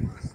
きます。